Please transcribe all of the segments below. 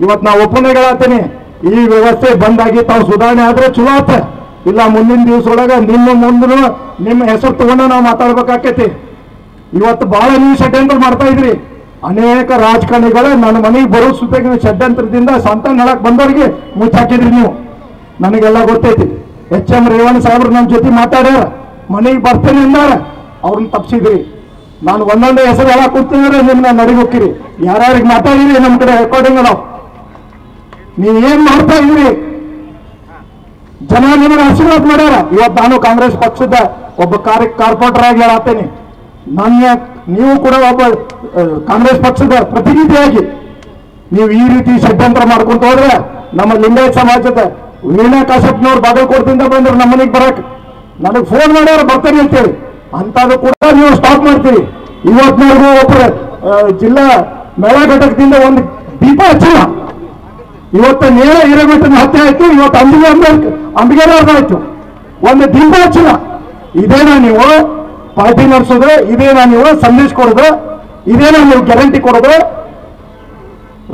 ಇವತ್ತು ನಾವು ಒಪ್ಪಂದ ಹೇಳತ್ತೀನಿ ಈ ವ್ಯವಸ್ಥೆ ಬಂದಾಗಿ ತಾವು ಸುಧಾರಣೆ ಆದ್ರೆ ಚಲೋ ಆತ. ಇಲ್ಲ, ಮುಂದಿನ ದಿವಸ ಒಳಗೆ ನಿಮ್ಮ ಮುಂದೂ ನಿಮ್ಮ ಹೆಸರು ತಗೊಂಡು ನಾವು ಮಾತಾಡ್ಬೇಕಾಕೈತಿ. ಇವತ್ತು ಬಹಳ ನೀವು ಷಡ್ಯಂತ್ರ ಮಾಡ್ತಾ ಇದ್ರಿ. ಅನೇಕ ರಾಜಕಾರಣಿಗಳು ನನ್ನ ಮನೆಗೆ ಬರೋ ಸುತ್ತಿಗೆ ಷಡ್ಯಂತ್ರದಿಂದ ಸಂತಾನ ಹೇಳಕ್ ಬಂದವರಿಗೆ ಮುಚ್ಚಾಕಿದ್ರಿ ನೀವು. ನನಗೆಲ್ಲ ಗೊತ್ತೈತಿ. ಎಚ್ ಎಂ ರೇವಣ್ಣ ಸಾಹೇಬ್ರು ನನ್ನ ಜೊತೆ ಮಾತಾಡ್ಯಾರ. ಮನೆಗೆ ಬರ್ತೇನೆ ಅಂದಾರ. ಅವ್ರನ್ನ ತಪ್ಸಿದ್ರಿ. ನಾನು ಒಂದೊಂದೇ ಹೆಸರು ಎಲ್ಲ ಕೂತಿದ್ರೆ ನಿಮ್ಮನ್ನ ನಡಿಗೆ ಹೋಗ್ತೀರಿ. ಯಾರ್ಯಾರಿಗೆ ಮಾತಾಡಿದ್ರಿ ನಮ್ಮ ಕಡೆ ರೆಕಾರ್ಡಿಂಗ್ ನೀವು ಏನ್ ಮಾಡ್ತಾ ಇದ್ರಿ? ಜನ ನಿಮಗೆ ಆಶೀರ್ವಾದ ಮಾಡ್ಯಾರ. ಇವತ್ತು ನಾನು ಕಾಂಗ್ರೆಸ್ ಪಕ್ಷದ ಒಬ್ಬ ಕಾರ್ಯ ಕಾರ್ಪೊರೇಟರ್ ಆಗಿ ಹೇಳತ್ತೇನೆ ನನ್ನ ನೀವು ಕೂಡ ಒಬ್ಬ ಕಾಂಗ್ರೆಸ್ ಪಕ್ಷದ ಪ್ರತಿನಿಧಿಯಾಗಿ ನೀವು ಈ ರೀತಿ ಷಡ್ಯಂತ್ರ ಮಾಡ್ಕೊಂತ ಹೋದ್ರೆ ನಮ್ಮ ಲಿಂಗಾಯತ್ ಸಮಾಜದ ವೀಣಾ ಕಾಶಪ್ನವ್ರು ಬಾಗಲಕೋಟದಿಂದ ಬಂದ್ರು ನಮ್ಮ ಮನೆಗೆ ಬರಕ್. ನನಗೆ ಫೋನ್ ಮಾಡ್ಯಾರ, ಬರ್ತೇನೆ ಅಂತೇಳಿ. ಅಂತದ್ದು ಕೂಡ ನೀವು ಸ್ಟಾಪ್ ಮಾಡ್ತೀರಿ. ಇವತ್ತಿನವರೆಗೂ ಒಬ್ಬರು ಜಿಲ್ಲಾ ಮೇಳ ಘಟಕದಿಂದ ಒಂದು ದೀಪ ಹಚ್ಚಿಲ್ಲ ಇವತ್ತು ನೇರ ಹಿರೇಮಠನ ಹತ್ಯೆ ಆಯ್ತು, ಇವತ್ತು ಅಂಬಿಗೆ ಅಂಬಿಗೆ ಆಯ್ತು. ಒಂದು ದಿಂಬಾಚನ ಇದೇನಾ ನೀವು ಪಾರ್ಟಿ ನಡೆಸೋದು, ಇದೇನಾ ನೀವು ಸಂದೇಶ ಕೊಡೋದು, ಇದೇನಾ ನೀವು ಗ್ಯಾರಂಟಿ ಕೊಡೋದು?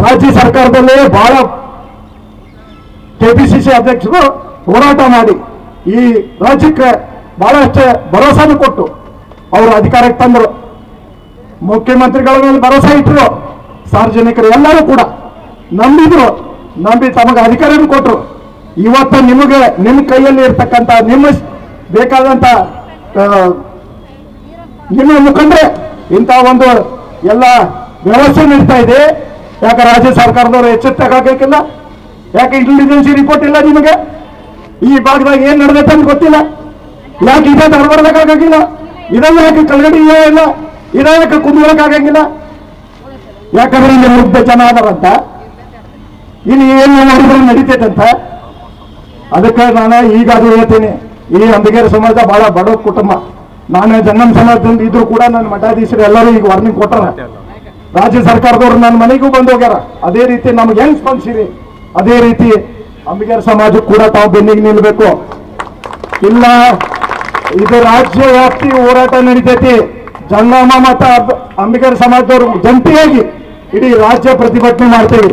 ರಾಜ್ಯ ಸರ್ಕಾರದಲ್ಲಿ ಬಹಳ ಕೆಪಿಸಿಸಿ ಅಧ್ಯಕ್ಷರು ಹೋರಾಟ ಮಾಡಿ, ಈ ರಾಜ್ಯಕ್ಕೆ ಬಹಳಷ್ಟು ಭರವಸೆಯನ್ನು ಕೊಟ್ಟು ಅವರು ಅಧಿಕಾರಕ್ಕೆ ತಂದರು. ಮುಖ್ಯಮಂತ್ರಿಗಳ ಮೇಲೆ ಭರವಸೆ ಇಟ್ಟರು ಸಾರ್ವಜನಿಕರು ಎಲ್ಲರೂ ಕೂಡ. ನಂಬಿದ್ರು. ನಂಬಿ ತಮಗೆ ಅಧಿಕಾರವನ್ನು ಕೊಟ್ಟರು. ಇವತ್ತು ನಿಮಗೆ ನಿಮ್ಮ ಕೈಯಲ್ಲಿ ಇರ್ತಕ್ಕಂಥ ನಿಮ್ಮ ಬೇಕಾದಂಥ ನಿಮ್ಮ ಮುಖಂಡ್ರೆ ಇಂಥ ಒಂದು ಎಲ್ಲ ವ್ಯವಸ್ಥೆ ನಡೀತಾ ಇದೆ. ಯಾಕೆ ರಾಜ್ಯ ಸರ್ಕಾರದವರು ಎಚ್ಚೆತ್ತಾಗಬೇಕಿಲ್ಲ ಯಾಕೆ ಇಂಟೆಲಿಜೆನ್ಸಿ ರಿಪೋರ್ಟ್ ಇಲ್ಲ ನಿಮಗೆ? ಈ ಭಾಗದಾಗ ಏನು ನಡೆದೈತೆ ಅಂತ ಗೊತ್ತಿಲ್ಲ. ಯಾಕೆ ಇದೇ ಧಾರವಾಡದಾಗಂಗಿಲ್ಲ ಇದನ್ನ ಯಾಕೆ ಕಲ್ಗಡಿ ಇಲ್ಲ? ಇದಕ್ಕೆ ಯಾಕೆ ಯಾಕಂದ್ರೆ ಇಲ್ಲಿ ಮುಗ್ಧ ಜನ ಅದಾರಂತ. ಇಲ್ಲಿ ಏನು ಮಾಡಿದ್ರೆ ನಡೀತೈತಂತ ಅದಕ್ಕೆ ನಾನು ಈಗ ಅದು ಹೇಳ್ತೀನಿ, ಈ ಅಂಬಿಗೇರಿ ಸಮಾಜ ಬಹಳ ಬಡ ಕುಟುಂಬ. ನಾನು ಜಂಗಮ್ ಸಮಾಜದಿಂದ ಇದ್ರು ಕೂಡ ನನ್ನ ಮಠಾಧೀಶರು ಎಲ್ಲರೂ ಈಗ ವಾರ್ನಿಂಗ್ ಕೊಟ್ಟಾರ. ರಾಜ್ಯ ಸರ್ಕಾರದವ್ರು ನನ್ನ ಮನೆಗೂ ಬಂದು ಹೋಗ್ಯಾರ. ಅದೇ ರೀತಿ ನಮ್ಗೆ ಹೆಂಗ್ ಸ್ಪಂದಿಸಿರಿ? ಅದೇ ರೀತಿ ಅಂಬಿಗೇರಿ ಸಮಾಜಕ್ಕೆ ಕೂಡ ತಾವು ಬೆನ್ನಿಗೆ ನಿಲ್ಬೇಕು. ಇಲ್ಲ, ಇದು ರಾಜ್ಯ ವ್ಯಾಪ್ತಿ ಹೋರಾಟ ನಡೀತೈತಿ. ಜಂಗಮ ಮತ್ತು ಅಂಬಿಗೇರಿ ಸಮಾಜದವರು ಜಂಟಿಯಾಗಿ ಇಡೀ ರಾಜ್ಯ ಪ್ರತಿಭಟನೆ ಮಾಡ್ತೇವೆ.